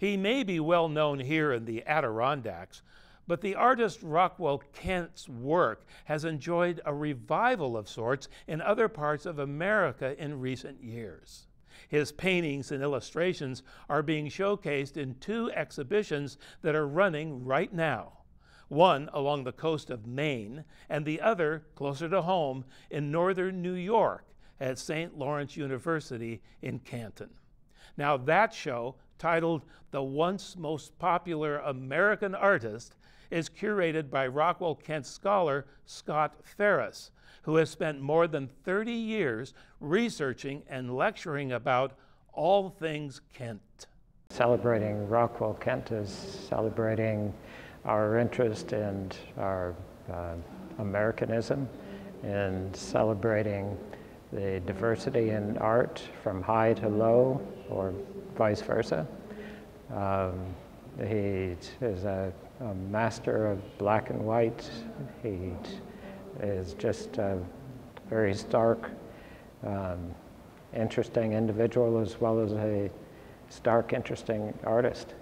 He may be well known here in the Adirondacks, but the artist Rockwell Kent's work has enjoyed a revival of sorts in other parts of America in recent years. His paintings and illustrations are being showcased in two exhibitions that are running right now one along the coast of Maine, and the other closer to home in northern New York at St. Lawrence University in Canton. Now, that show, titled The Once Most Popular American Artist, is curated by Rockwell Kent scholar Scott Ferris, who has spent more than 30 years researching and lecturing about all things Kent. Celebrating Rockwell Kent is celebrating our interest in our uh, Americanism and celebrating the diversity in art from high to low or vice versa. Um, he is a, a, master of black and white. He is just a very stark, um, interesting individual as well as a stark, interesting artist.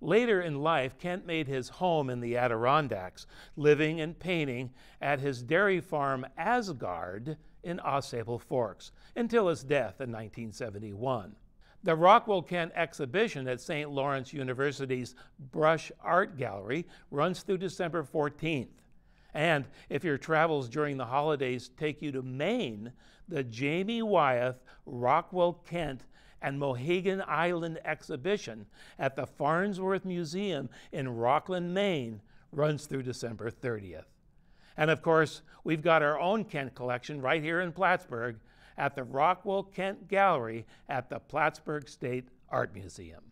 Later in life, Kent made his home in the Adirondacks, living and painting at his dairy farm Asgard in AuSable Forks until his death in 1971. The Rockwell Kent exhibition at St. Lawrence University's Brush Art Gallery runs through December 14th. And if your travels during the holidays take you to Maine, the Jamie Wyeth Rockwell Kent and Monhegan Island exhibition at the Farnsworth Museum in Rockland, Maine runs through December 30th. And of course, we've got our own Kent collection right here in Plattsburgh at the Rockwell Kent Gallery at the Plattsburgh State Art Museum.